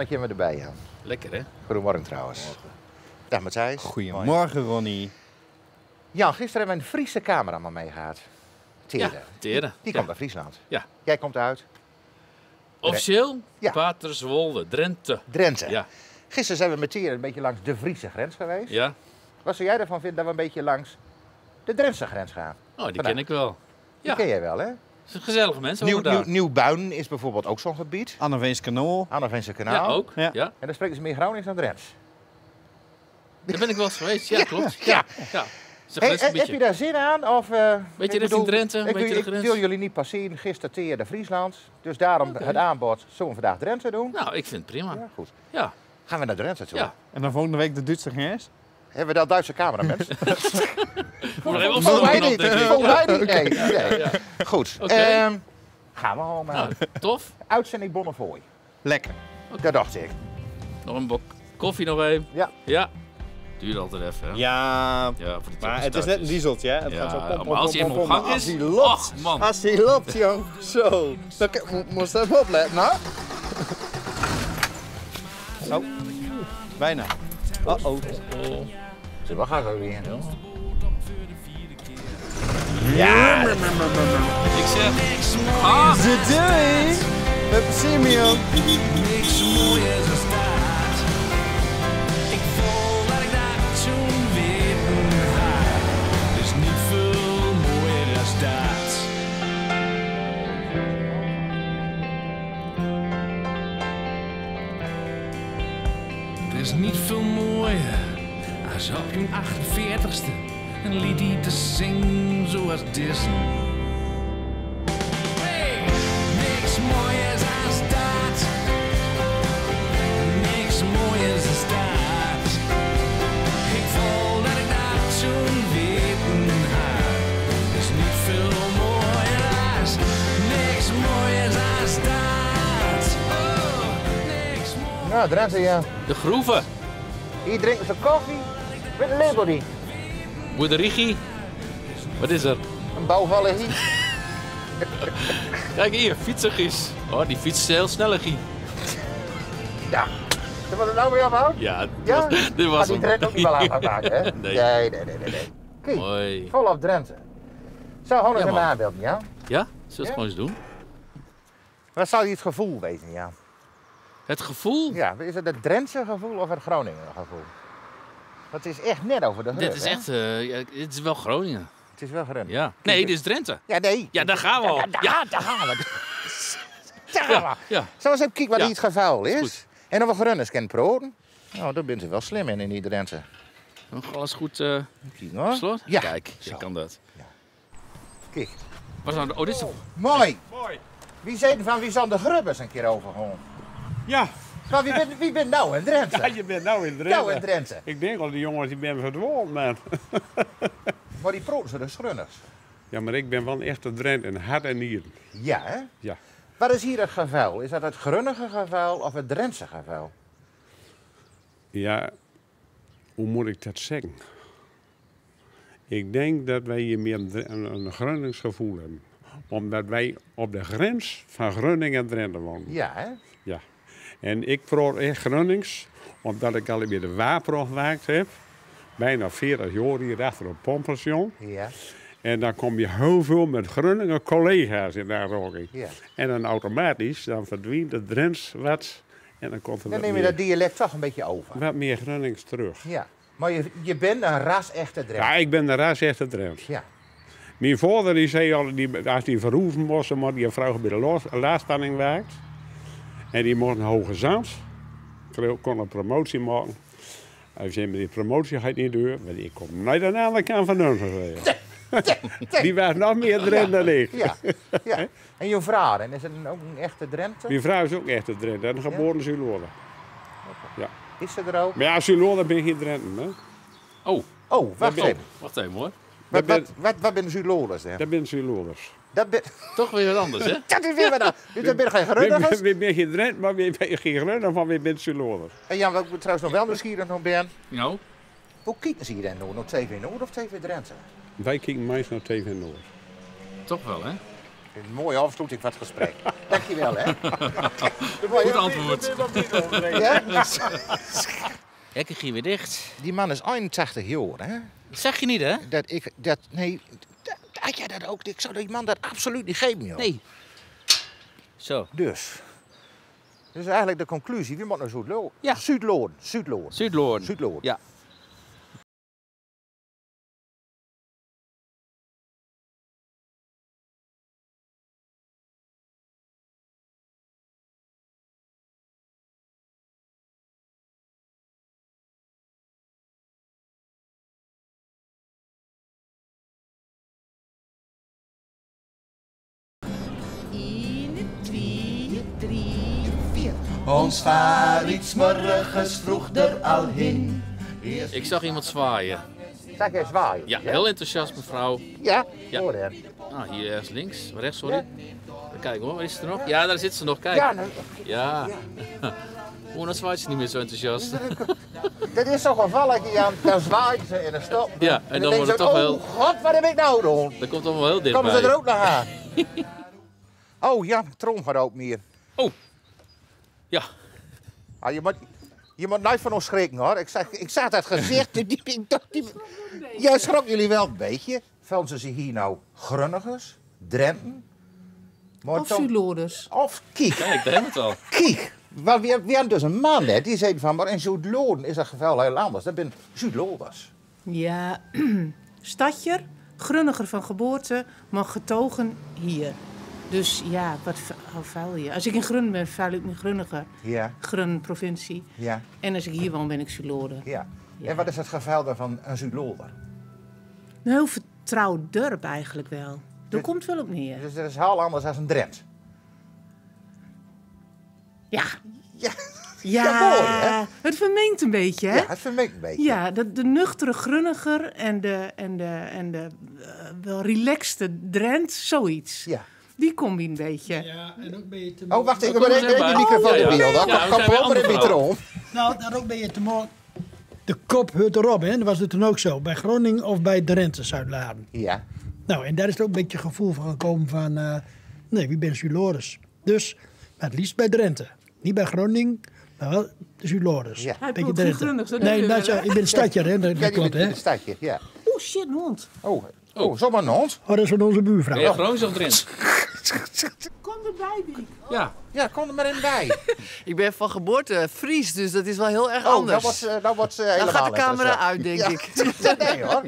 Zonnetje me erbij, ja. Lekker hè? Goedemorgen trouwens. Dag Matthijs. Goedemorgen, Ronnie. Jan, gisteren hebben we een Friese cameraman meegehaald. Tere. Ja, Tere. Die Ja. komt uit Friesland. Ja. Jij komt uit Officieel? Ja. Paterswolde, Drenthe. Drenthe. Ja. Gisteren zijn we met Tere een beetje langs de Friese grens geweest. Ja? Wat zou jij ervan vinden dat we een beetje langs de Drentse grens gaan? Oh, die Vandaag. ken ik wel. Die Ja. ken jij wel, hè? Het is een gezellige mensen Nieuw, Nieuw, daar. Nieuwbuin is bijvoorbeeld ook zo'n gebied. Anneveens Kanool. Anneveense Ja, kanaal. ook. Ja. Ja. En dan spreken ze meer Gronings dan Drents. Daar ben ik wel eens geweest. Ja, klopt. Ja. Ja. Hey, gezellig heb je daar zin aan? Of, eh, Beetje ik richting Drenthe, ik, beetje ik grens. wil jullie niet passeren. Gisteren teerde Friesland. Dus daarom het aanbod. Zullen we vandaag Drenthe doen? Nou, ik vind het prima. Ja, goed. Ja. Gaan we naar Drenthe toe? Ja. En dan volgende week de Duitse grens. Hebben we dat Duitse even Volgens mij niet. Volgens mij niet. Nee. nee. Goed. Oké. Ehm, gaan we al maar. Nou, tof. Uitzending Bonnefoy. Lekker. Dat dacht ik. Nog een bok koffie nog even. Ja. Ja. Duurt altijd even, hè? Ja, Ja, maar het is net een dieseltje, hè? Het gaat zo Ja, pom, pom, maar als hij pom, eenmaal op gang is... Als hij loopt, Och, man. als hij loopt, jong. Zo. Dan moest even opletten, nou. Zo. Bijna. Oh oh. Zullen we gaan zo weer doen? Ik zeg... Ah! The doing. Met Simeon. niks mooi 1948ste en liet hij te zingen zoals Disney. Hey, niks mooiers als dat. Niks mooiers als dat. Ik voel dat ik dat toen weten had. Is niet veel mooier niks mooiers als dat. Oh, niks mooier. Ja. De groeven. Hier drinken ze koffie een liberty. Boerderigi. Wat is er? Een bouwvallen hier. Kijk hier, fietsergies. Oh, die fietst heel sneller, Gie. Ja. Zullen we er nou weer afhouden? Ja, Ja? dit was, dit was Gaat die. Drenthe ook niet wel aan maken, hè? Nee. Nee, nee, nee, nee. nee. Kijk, Mooi. volop Drenthe. Zou gewoon eens Ja, een ja? Ja, zullen we het Ja? gewoon eens doen? Wat zou je het gevoel weten, ja? Het gevoel? Ja, is het het Drentse gevoel of het Groningen gevoel? Dat is echt net over de Dit grens, is hè? echt, eh, ja, dit is wel Groningen. Het is wel Groningen. Ja. Nee, dit is Drenthe. Ja, nee. Ja, daar gaan we al. Ja, Ja, daar gaan we. Daar gaan we. ja, eens even kijken wat Ja. hier het geval is. goed. En of we grunners kennen proden. Nou, daar bent ze wel slim in, in die Drenthe. Nog alles goed eh Kijk hoor. gesloten? Ja. Kijk, Zo. ik kan dat. Kijk. Wat nou, de- oh, dit is de... Mooi. Mooi. Wie zei er van wie zal de grubbers een keer overgehoord? Ja, Maar wie bent, wie bent nou in Drenthe? ja, je bent nou in Drenthe. Nou in Drenthe. Ik denk al die jongens die ben verdwaald, man. Maar die proden ze dus. Ja, maar ik ben wel echt een Drenthe in hart en nieren. Ja, hè? Ja. Wat is hier het geval? Is dat het grunnige geval of het Drentse geval? Ja, hoe moet ik dat zeggen? Ik denk dat wij hier meer een, Gronings-gevoel hebben. Omdat wij op de grens van Groningen en Drenthe wonen. Ja, hè? En ik praat echt Gronings, omdat ik al weer de wapen gewaakt heb. Bijna 40 jaar hier achter een pompenstation. Ja. En dan kom je heel veel met Groningen collega's in de aanraking. ja. En dan automatisch, dan verdwijnt de Drents wat. En dan komt er Dan neem je meer, dat dialect toch een beetje over. wat meer Gronings terug. Ja. Maar je, je bent een ras-echte Drent. Ja, ik ben een Drents. Ja. Mijn vader die zei al, die, als hij verhoeven moest, maar die een vrouw bij de laadspanning werkt. En die mocht een hoge zand. kon een promotie maken. Hij zei, maar die promotie gaat niet door, want ik kom nooit aan de andere kant van gereden. Die was nog meer Drent dan ik. Ja. ja. En je vrouw, en is het ook een echte Drenthe? Mijn vrouw is ook echt een Drent, en geboren in Zuloorde. Is ze er ook? Maar ja, Zuloorde ben ik geen Drenten, hè. Oh, Oh, wacht ben- even. wacht even hoor. Wat, wat, wat, wat ben de Zulolers dan? Dat zijn Zuloorders. Dat ben, Toch weer wat anders, hè? dat is weer wat aan. Dus dat ben je geen We grunnigers? ben ben geen Drent, maar we ben geen Grunnen van we zijn Zuloorders. En Jan, wat ik trouwens nog wel nieuwsgierig nog ben. Nou, Hoe kijken ze hier dan nou? Nog TV Noord of TV Drenthe? Wij kijken meest naar TV Noord. toch wel, hè? Een mooie afsluiting van het gesprek. Dankjewel, hè. Goed antwoord. Ja? Hekken ging weer dicht. Die man is 81 jaar, hè. Dat zeg je niet, hè? Dat ik, dat, nee, had jij dat ook? Ik zou die man dat absoluut niet geven, joh. Nee. Zo. Dus. Dus eigenlijk de conclusie, wie moet naar Zuidloon? Ja. Zuidloon, Zuidloon. Zuidloorn. Zuidloon. Ja. Ons vaar iets morgens vroeg er al heen. Ik zag iemand zwaaien. Zeg eens zwaaien. Ja, heel enthousiast mevrouw. Ja? Ja. Hoor. Ah, hier ergens links. Rechts, sorry. Kijk hoor, waar is ze nog? Ja, daar zit ze nog. Kijk. Ja, nou, Ja. Hoe dan zwaait ze niet meer zo enthousiast. dat is zo gevallig, Jan. Dan zwaaien ze en dan ze. Ja, en dan wordt het toch wel- Oh god, wat heb ik nou gedaan? Dat komt allemaal heel dichtbij. Komen ze er ook nog aan? oh ja, Trom gaat ook meer. Ja. Ah, je, moet, je moet nooit van ons schrikken hoor. Ik, zeg, ik zag dat gezicht. die, die, die, die, ja, schrok jullie wel een beetje. Velden ze zich hier nou Grunnigers, Drenten? Maar Of Zuidloorders. Of Kiek. Kijk, daar hebben we het al. Kiek. Wel, we, we hadden dus een man net, die zei van, maar in Zuidloden is dat geval heel anders. Dat ben Zuidloders. Ja, stadjer, grunniger van geboorte, maar getogen hier. Dus ja, wat vuil je? Als ik in Grun ben, vuil ik me grunniger. Ja, Grun provincie. ja, En als ik hier woon, ben ik Zuidloorder. ja. En wat is het geval dan van een Zuidloder? Een heel vertrouwd dorp eigenlijk wel. Daar Dit- komt wel op neer. Dus dat is heel anders dan een Drent. Ja. Ja, Ja, Ja, mooi, hè? het vermengt een beetje, hè? ja het vermengt een beetje. Ja, de, de nuchtere grunniger en de, en de, en de eh, wel relaxte Drent, zoiets. Ja. Die combi een beetje. Ja, en ook ben je te Oh, wacht, ik heb de microfoon Ja, ja. Ja, op met de andere vrouw. microfoon. Nou, daar ook ben je te mooi. De kop hut erop, hè? Dat was het toen ook zo. Bij Groningen of bij Drenthe Zuidladen. Ja, Nou, en daar is ook een beetje het gevoel van gekomen van... eh, nee, wie ben Zuidloris? Dus, maar het liefst bij Drenthe. Niet bij Groningen, maar wel de Zuidloris. Ja. Hij Beetje Drenthe. Dat Nee, dat wel, hè? ik ben een stadje, hè? Dat, dat ja klopt, hè? het stadje, ja. Oeh, shit, een hond. Oh, oh zomaar een hond? Oh, dat is van onze buurvrouw. Ben je Gronings of Drents? Kom erbij, Wiek. Ja. Ja, kom er maar in bij. Ik ben van geboorte Fries, dus dat is wel heel erg Oh, anders. nou wordt ze, nou wordt ze Dan helemaal gaat de camera uit, denk Ja. ik. nee hoor.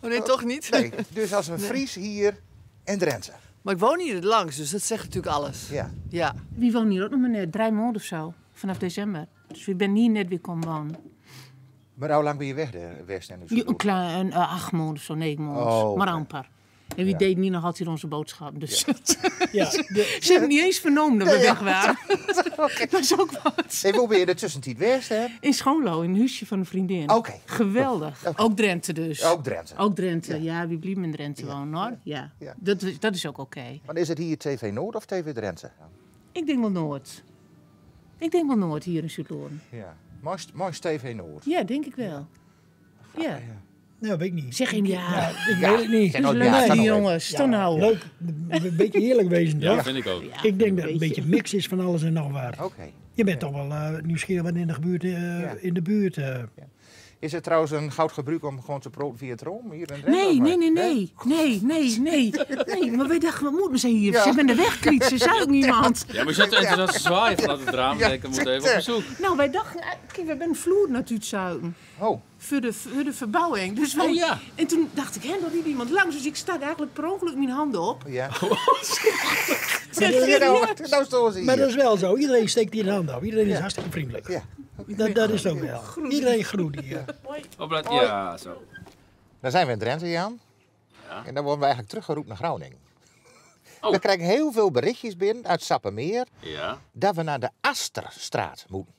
Oh nee, toch niet? Nee, dus als een Fries hier in Drenthe. Maar ik woon hier langs, dus dat zegt natuurlijk alles. Ja. Ja. Wie woont hier ook nog maar net? Drie maanden of zo. Vanaf december. Dus we ben hier net weer komen wonen. Maar hoe lang ben je weg, de West en Ja? Een klein, een, eh, acht maanden of zo, negen maanden. Oh, maar amper. En wie Ja. deed niet nog altijd onze boodschap. Dus Ja, de- ze hebben niet eens vernomen dat we ja. weg waren. Dat is ook wat. En hoe ben je er tussentijd West, hè? In Schoonlo, in een huisje van een vriendin. Oké. Geweldig. Ook Drenthe dus. Ook Drenthe. Ook Drenthe, ja. wie blijft in Drenthe wonen hoor. Ja. Ja. Dat, is- dat is ook oké. Maar is het hier TV Noord of TV Drenthe? Ik denk wel Noord. Ik denk wel Noord hier in Zuidloorn. Ja. Mooist TV Noord. Ja, denk ik wel. Ja. Nou, weet ik niet. Zeg hem ja. Ik weet het niet. Ja, leuk, die nog jongens. Dan nou. Leuk, een beetje eerlijk wezen, Ja, toch? vind ik ook. Ja, Ik denk dat het een beetje. mix is van alles en nog wat. Oké. Je bent toch wel eh, nieuwsgierig wat in de, gebuurt, eh, Ja. in de buurt. eh. Is het trouwens een goud gebruik om gewoon te proben via het Room hier in? Nee, nee, nee, nee. Nee, nee, nee. Nee, maar wij dachten, wat moeten ze hier? Ja. Ze hebben de weg kwijt, ze zei ook niemand. Ja, maar je zit enthousiast te zwaaien vanuit het raam. Ja, denk ik, we moeten even op bezoek. Nou, wij dachten, eh, kijk, we hebben een vloer natuurlijk zuiden. Oh, Voor de, voor de verbouwing. Dus wij, Oh, ja. En toen dacht ik, hè, er liep iemand langs. Dus ik sta eigenlijk per ongeluk mijn handen op. ja. Zeg, Ja, nou, nou Maar dat is wel zo. Iedereen steekt hier een hand op. Iedereen is hartstikke vriendelijk. Ja. Dat, dat is ook wel. Iedereen groet hier. Ja, zo. Dan zijn we in Drenthe, Jan. Ja. En dan worden we eigenlijk teruggeroepen naar Groningen. Oh. We krijgen heel veel berichtjes binnen uit Sappemeer Ja. dat we naar de Asterstraat moeten.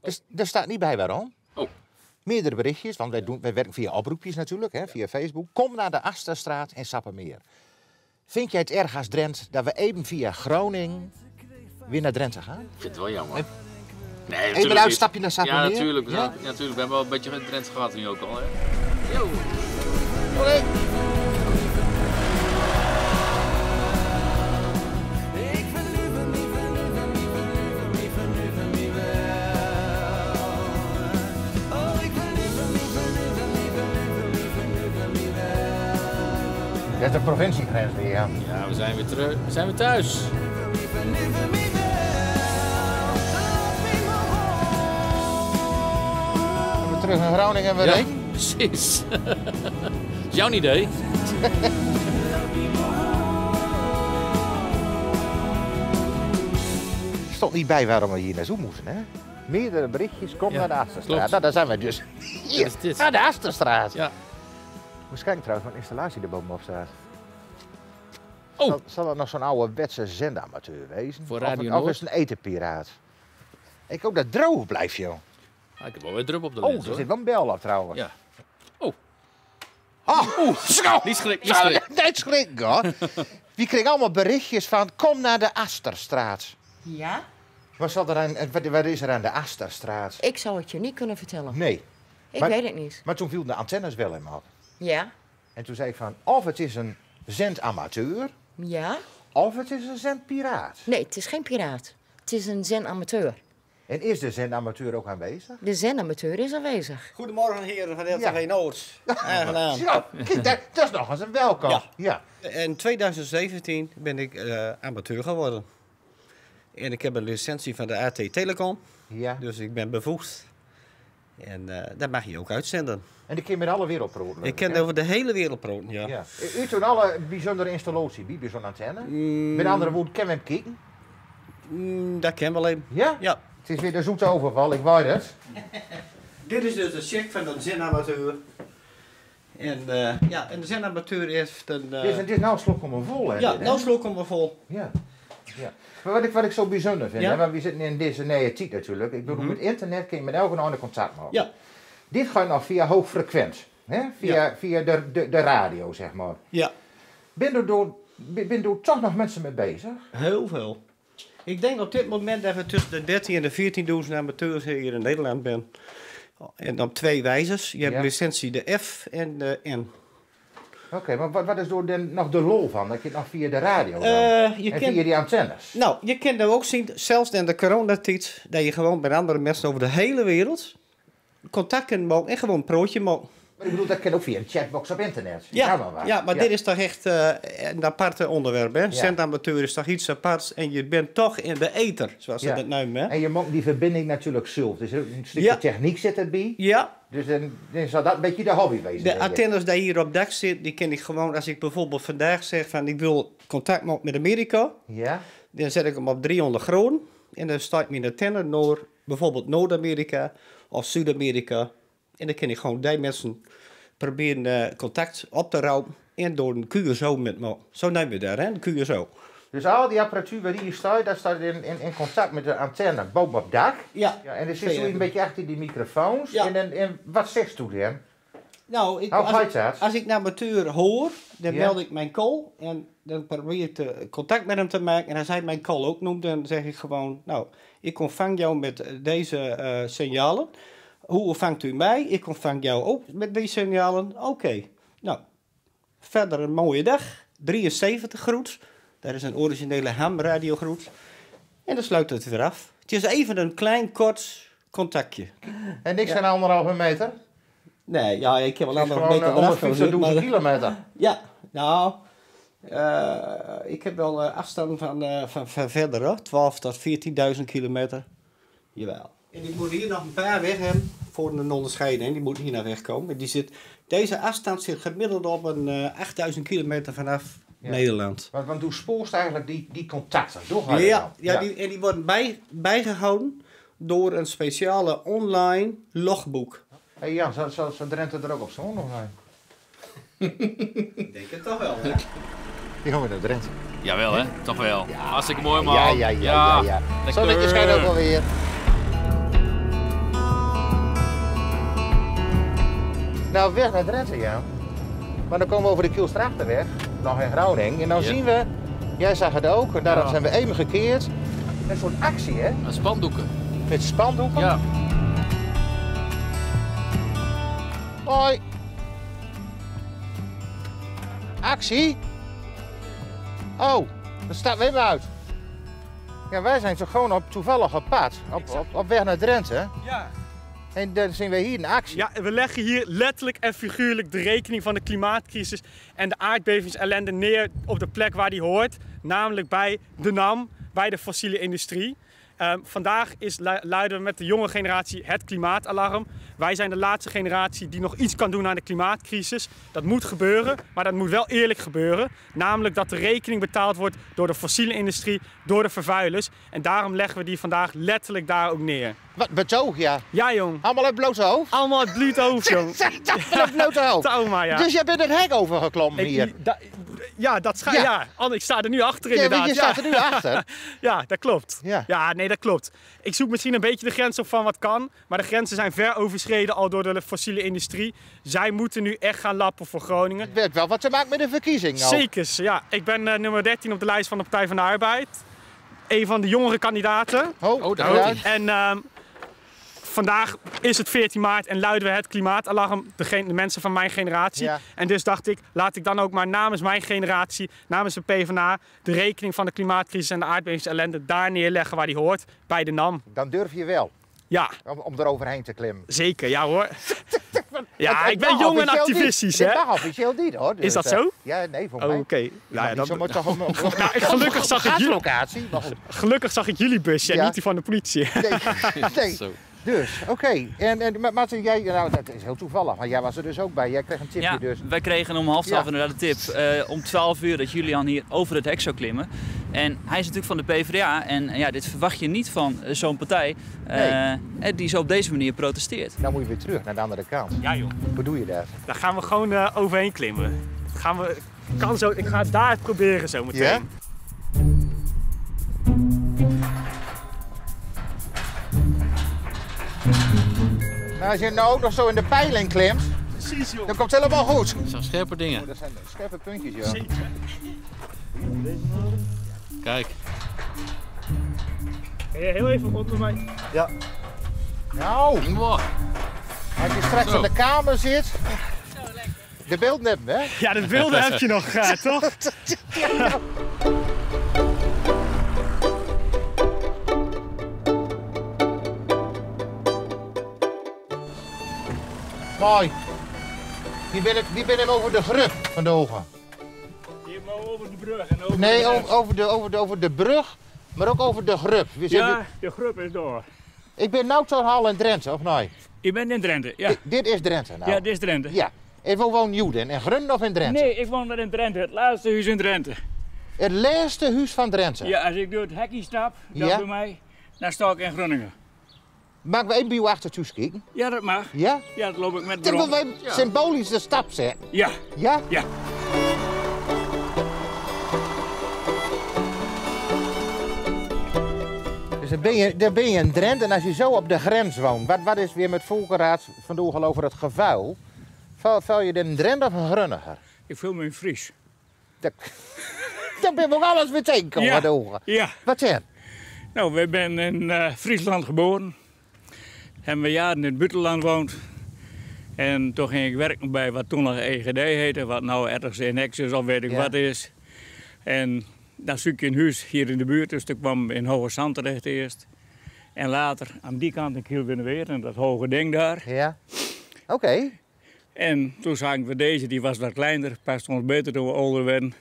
Dus er staat niet bij waarom. Oh. Meerdere berichtjes, want wij, doen, wij werken via oproepjes natuurlijk, hè, via Facebook. Kom naar de Asterstraat in Sappemeer. Vind jij het erg als Drent dat we even via Groningen weer naar Drenthe gaan? Ik vind het wel jammer. Nee, Even een uitstapje naar Sappemeer? Ja, natuurlijk. Ja? natuurlijk. We hebben wel een beetje een trend gehad nu ook al. Hè? Yo. Dat is de provinciegrens weer, ja. Ja, we zijn weer, terug. we zijn weer thuis. Naar Groningen en we Ja, reden. precies. is jouw idee? Stond niet bij waarom we hier naartoe moesten, hè? Meerdere berichtjes, kom Ja, naar de Asterstraat. Nou, daar zijn we dus. Hier, is dit. naar de Asterstraat. Ja. Moest kijken trouwens wat installatie er bovenop staat. Oh. Zal, zal dat nog zo'n oude wetse zendamateur wezen? Voor Of Radio een- Of, is het een etenpiraat? Ik hoop dat het droog blijft, joh. Ah, ik heb wel weer drup op de Oh, lens, er hoor. zit wel een bel op trouwens. Ja. Oh. Oh, Oeh, zo. Niet schrik, niet schrik. Niet schrikken, hoor. Wie kreeg allemaal berichtjes van, kom naar de Asterstraat. Ja? Wat, zal er aan, wat, wat is er aan de Asterstraat? Ik zou het je niet kunnen vertellen. Nee. Ik Maar- weet het niet. Maar toen viel de antennes wel in me op. Ja? En toen zei ik van, of het is een zendamateur, Ja? of het is een zendpiraat. Nee, het is geen piraat. Het is een zenamateur. En is de zendamateur ook aanwezig? De zenamateur is aanwezig. Goedemorgen heren van Ja. RTV Noord. Aangenaam. Ja, kijk, dat, dat is nog eens een welkom. Ja. ja. In 2017 ben ik eh, amateur geworden. En ik heb een licentie van de AT Telecom. Ja. Dus ik ben bevoegd. En eh dat mag je ook uitzenden. En die kun je met alle wereldproden. Ik ken over de hele wereld praten, ja. Ja. U doet alle bijzondere installatie bij bij zo'n antenne. Mm, Met andere woorden, kan we hem kijken? mm, dat ken wel even. Ja? Ja. Het is weer de zoete overval, ik weet het. Dit is dus de check van de zenamateur. En, eh, ja, en de zenamateur heeft een... eh, Dit is, dit is nou slok om vol, hè? ja, dit, hè? nou slok maar vol. Ja. ja. Maar wat ik, wat ik zo bijzonder vind, Ja. hè, want we zitten in deze nieuwe tijd natuurlijk. Ik bedoel, Mhm. met internet kun je met elke ander contact maken. Ja. Dit gaat nog via hoogfrequent. Hè? Via, via de, de, de radio, zeg maar. Ja. Ben er door, ben er toch nog mensen mee bezig? Heel veel. Ik denk op dit moment dat we tussen de 13 en de 14.000 amateurs hier in Nederland ben. En op twee wijzes. Je hebt Ja. licentie de F en de N. Oké, maar wat, wat is door den, nog de lol van? Dat je het nog via de radio dan? Eh, je en via die antennes? Nou, je kent er ook zien, zelfs in de coronatijd, dat je gewoon met andere mensen over de hele wereld contact kunt maken en gewoon een broodje maken. Maar ik bedoel, dat kan ook via een chatbox op internet. Ja, maar dit is toch echt eh, een aparte onderwerp, hè? Zendamateur is toch iets aparts en je bent toch in de ether, zoals ze dat noemen? En je maakt die verbinding natuurlijk zelf. Dus er een stukje techniek zit erbij. Ja. Dus dan, dan zou dat een beetje de hobby wezen. De antennes die hier op dak zitten, die ken ik gewoon als ik bijvoorbeeld vandaag zeg van ik wil contact maken met Amerika. Ja. Dan zet ik hem op 300 groen en dan start mijn antenne naar bijvoorbeeld Noord-Amerika of Zuid-Amerika. En dan kan ik gewoon die mensen proberen eh, contact op te houden en door een QSO met me. Zo nemen we daar, hè, een QSO. Dus al die apparatuur waar hier staat, dat staat in, in, in contact met de antenne boven op het dak. Ja. ja en er zit zo een beetje achter die microfoons. Ja. En, dan- en wat zegt u dan? Nou, ik, als, ik, als ik naar mijn hoor, dan Ja. meld ik mijn call en dan probeer ik te, contact met hem te maken. En als hij mijn call ook noemt, dan zeg ik gewoon, nou, ik ontvang jou met deze eh, signalen. Hoe ontvangt u mij? Ik ontvang jou ook met die signalen. Oké, nou, verder een mooie dag. 73 groet. Dat is een originele ham radio groet. En dan sluit het weer af. Het is even een klein kort contactje. En niks Ja. aan anderhalve meter? Nee, ja, ik heb wel Het is gewoon meter uh, eraf 150.000 gezet, maar- kilometer. Ja, nou, eh, ik heb wel eh, afstanden van, eh, van, van verder, hoor. 12 tot 14.000 kilometer. Jawel. En ik moet hier nog een paar weg hebben voor een onderscheiding. Die moet hier naar weg komen. Die zit, deze afstand zit gemiddeld op een eh 8000 kilometer vanaf Ja. Nederland. Want, want hoe spoorst eigenlijk die, die contacten? Door je Ja, dan? ja, Die, en die worden bij, bijgehouden door een speciale online logboek. Hey Jan, zou, zou, zou Drenthe er ook op zo'n nog zijn? Ik denk het toch wel, hè? Die gaan we naar Drenthe. Jawel, hè? Toch wel. Hartstikke mooi, man. Ja, ja, ja, ja. ja. Zonnetje schijnt ook wel Nou, weg naar Drenthe, ja. Maar dan komen we over de Kielstrachterweg, nog in Groningen. En dan Ja. zien we, jij zag het ook, en daarom Ja. zijn we even gekeerd. Een soort actie, hè? Een spandoeken. Met spandoeken. Ja. Hoi. Actie? Oh, dat staat weer uit. Ja, wij zijn zo gewoon op toevallig op pad. Op, op, op weg naar Drenthe. Ja. En dan zijn we hier in actie. Ja, we leggen hier letterlijk en figuurlijk de rekening van de klimaatcrisis en de aardbevingsellende neer op de plek waar die hoort. Namelijk bij de NAM, bij de fossiele industrie. Ehm, vandaag is, lu- luiden we met de jonge generatie het klimaatalarm. Wij zijn de laatste generatie die nog iets kan doen aan de klimaatcrisis. Dat moet gebeuren, maar dat moet wel eerlijk gebeuren. Namelijk dat de rekening betaald wordt door de fossiele industrie, door de vervuilers. En daarom leggen we die vandaag letterlijk daar ook neer. Wat betoog, ja? Ja, jong. Allemaal uit blote hoofd? Allemaal uit blote hoofd, jong. Allemaal uit blote hoofd? Ja. Dus jij bent het hek overgeklommen Ik- hier? da- ja, dat scha- Ja. ja. Anne, ik sta er nu achter Ja, inderdaad. je staat er nu achter. ja, dat klopt. Ja. nee, dat klopt. Ik zoek misschien een beetje de grens op van wat kan. Maar de grenzen zijn ver overschreden al door de fossiele industrie. Zij moeten nu echt gaan lappen voor Groningen. Het heeft wel wat te maken met de verkiezing. ook. Zekers, ja. Ik ben eh, nummer 13 op de lijst van de Partij van de Arbeid. Een van de jongere kandidaten. Oh, daar gaat hij. En ehm, vandaag is het 14 maart en luiden we het klimaatalarm, de, de mensen van mijn generatie. Ja. En dus dacht ik, laat ik dan ook maar namens mijn generatie, namens de PvdA, de rekening van de klimaatcrisis en de aardbevingsellende daar neerleggen waar die hoort, bij de NAM. Dan durf je wel. Ja. Om, om er overheen te klimmen. Zeker, ja hoor. Ja, Het- het ik ben jong en activistisch, hè? Mag officieel niet, hoor. Is dat Dus, eh, zo? Ja, nee, voor Oh, mij. oké. Nou, ja, dan- toch Nou, gelukkig zag ik jullie-. Gelukkig zag ik jullie busje en niet die van de politie. Nee, nee. Dus, oké. En, en maar Martin, jij, nou, dat is heel toevallig, want jij was er dus ook bij. Jij kreeg een tipje Ja, dus. wij kregen om half twaalf Ja. inderdaad de tip eh, om 12 uur dat Julian hier over het hek zou klimmen. En hij is natuurlijk van de PvdA en ja, dit verwacht je niet van eh, zo'n partij eh, die zo op deze manier protesteert. Dan moet je weer terug naar de andere kant. Ja joh. Hoe doe je dat? Daar gaan we gewoon eh, overheen klimmen. Gaan we, kan zo, ik ga het daar proberen zo meteen. Ja? Als je nou ook nog zo in de peiling klimt, Precies joh. dan komt het helemaal goed. Dat zijn scherpe dingen. Oh, dat zijn scherpe puntjes, ja. Zeker. Kijk. Kun je heel even onder mij? Ja. Nou, Wow. als je straks Zo. in de kamer zit, de beeld nemen, hè? Ja, de beelden heb je nog, eh, toch? Mooi. Die ben, ik, die ben hem over de grub van de ogen. Over de brug en over Nee, de over, de, over, de, over de brug, maar ook over de grub. We zijn Ja, de groep is door. Ik ben nou zo hal in Drenthe, of nee? Ik ben in Drenthe, ja. Dit, dit is Drenthe nou? Ja, dit is Drenthe. Ja. En wonen Joeden in Grunnen of in Drenthe? Nee, ik woon in Drenthe, het laatste huis in Drenthe. Het laatste huis van Drenthe? Ja, als ik door het hekje stap, dan Ja? bij mij, dan sta ik in Groningen. Mag we bij u achter thuis kijken? Ja, dat mag. Ja? Ja, dat loop ik met Dan bron. willen wij symbolisch de stap zetten. Ja. Ja? Ja. Dus dan ben, je, dan ben je in Drenthe en als je zo op de grens woont, wat, wat is weer met Volkeraad vandoor over het gevuil? Val, val je in Drenthe of een Grunniger? Ik voel me in Fries. Dat, dan ben ook alles meteen komen Ja. Ja. Wat zijn? Nou, wij ben in eh, Friesland geboren. Hebben we jaren in het buitenland gewoond. En toen ging ik werken bij wat toen nog EGD heette, wat nou ergens in Nexus of weet ik Ja. wat is. En dan zoek je een huis hier in de buurt, dus toen kwam in Hoge Zand terecht eerst. En later aan die kant in Kielwinneweer, en dat hoge ding daar. Ja. Oké. En toen zagen we deze, die was wat kleiner, past ons beter toen we ouder werden.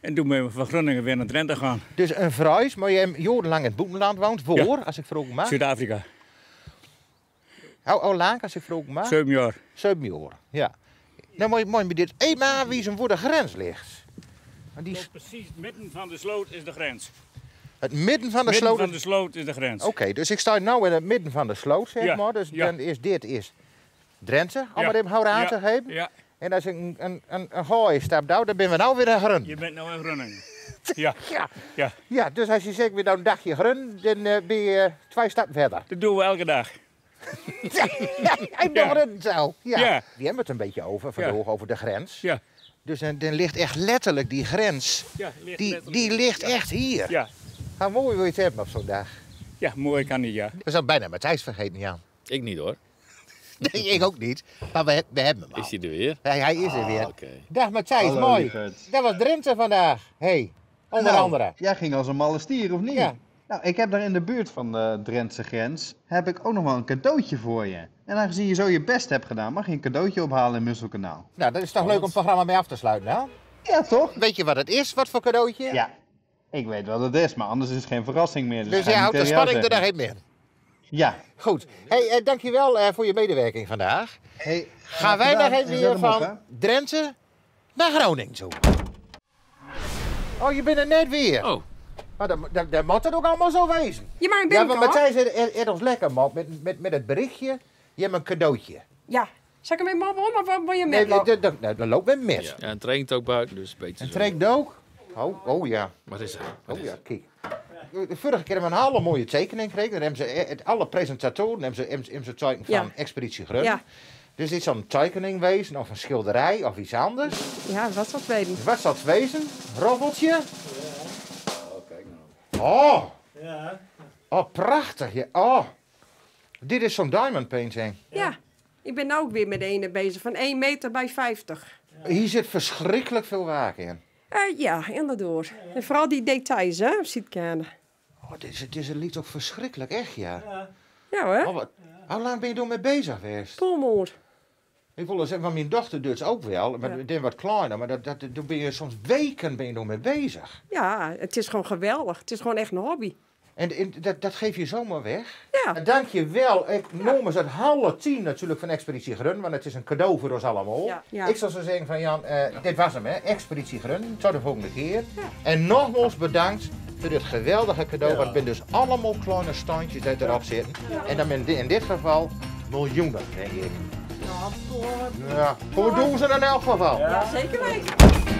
En toen ben we van Groningen weer naar Drenthe gaan. Dus een vrouw, maar je hebt jarenlang in het boetenland woont. Voor, Ja. als ik vroeg mag. Zuid-Afrika, Hoe, hoe lang, als ik vroeg mag? zeven jaar. Zeven jaar, ja. Nou moet je, moet je me dit even aanwijzen waar de grens ligt. Want die, is- Precies midden van de sloot is de grens. het midden van de midden sloot. van de sloot is de grens. Oké, dus ik sta nu in het midden van de sloot, zeg Ja, maar. Dus ja. dan is dit is Drenthe, om Ja, maar even houden aan ja, te geven. Ja, En als ik een, een, een, een gooi stap down, dan ben we nou weer in Grun. je bent nou in Groningen. Ja, Ja. ja. ja, dus als je zegt weer nou een dagje Grun, dan eh, ben je twee stappen verder. Dat doen we elke dag. En nog een zo. Ja. Ja. Die hebben het een beetje over, van Ja. de hoog over de grens. Ja. Dus dan, dan ligt echt letterlijk die grens, Ja, ligt die, letterlijk. die ligt echt hier. Ja. Hoe mooi wil je het hebben op zo'n dag? Ja, mooi kan niet, ja. We zijn bijna Matthijs vergeten, Jan. Ik niet hoor. Nee, ik ook niet. Maar we, we hebben hem al. Is hij er weer? Hij, hij is er weer. Ah, Oké. Dag Matthijs, Hallo, mooi. lieverd. Dat was Drenthe vandaag. hey, onder Nou, andere. Jij ging als een malle stier, of niet? Ja. Nou, ik heb daar in de buurt van de Drentse grens heb ik ook nog wel een cadeautje voor je. En aangezien je zo je best hebt gedaan, mag je een cadeautje ophalen in Musselkanaal. Nou, dat is toch leuk om het programma mee af te sluiten, hè? Ja, toch? Weet je wat het is? Wat voor cadeautje? Ja. Ik weet wat het is, maar anders is het geen verrassing meer. Dus ik houdt de spanning er nog in meer. Ja. Goed. Hey, eh, dankjewel eh, voor je medewerking vandaag. Hey, Gaan wij gedaan. nog even En weer van Drenthe naar Groningen toe. Oh, je bent er net weer. Oh. Maar dat, dat, dat moet het ook allemaal zo wezen. Ja, maar ik Ja, ben maar klaar. Matthijs heeft- ons lekker, man. Met, met, met het berichtje. Je hebt een cadeautje. Ja. Zal ik hem in mama om of wil je Nee, met dat, dat, dat, dat loopt met mes. Ja, en regent ook buiten, dus een beetje En zo. trekt ook. Oh, oh ja. Wat is er? Oh ja, kijk. De vorige keer hebben we een hele mooie tekening gekregen. Dan hebben ze, eh, het- alle presentatoren hebben ze, hebben ze, hebben ze teken van Ja. Expeditie Grun. Ja. Dus dit is een tekening wezen, of een schilderij, of iets anders. Ja, wat zal het weten? Wat zal het wezen? Roffeltje? Oh! Ja. Oh, prachtig. Ja. Oh. Dit is zo'n diamond painting. Ja. Ik ben nou ook weer met de ene bezig van 1 meter bij 50. Hier zit verschrikkelijk veel werk in. Eh, ja, inderdaad. En vooral die details, hè, ziet kennen. Oh, dit is, dit is, het lied ook verschrikkelijk, echt ja. Ja hoor. Oh, wat, hoe lang ben je er mee bezig geweest? Polmoord. Ik wil zeggen, van mijn dochter doet het ook wel, maar die wat kleiner. Maar dat, dat, daar ben je soms weken ben je mee bezig. Ja, het is gewoon geweldig. Het is gewoon echt een hobby. En, en dat, dat geef je zomaar weg. Ja. En dank je wel. Ik noem eens het halve team natuurlijk van Expeditie Grun, want het is een cadeau voor ons allemaal. Ja. Ja. Ik zou zo zeggen van Jan, eh, dit was hem hè, Expeditie Grun. Tot de volgende keer. En nogmaals bedankt voor dit geweldige cadeau, want het zijn dus allemaal kleine standjes die erop zitten. En dan in, in dit geval miljoenen, denk ik. Ja, voor doen ze in elk geval. Ja, zeker weten.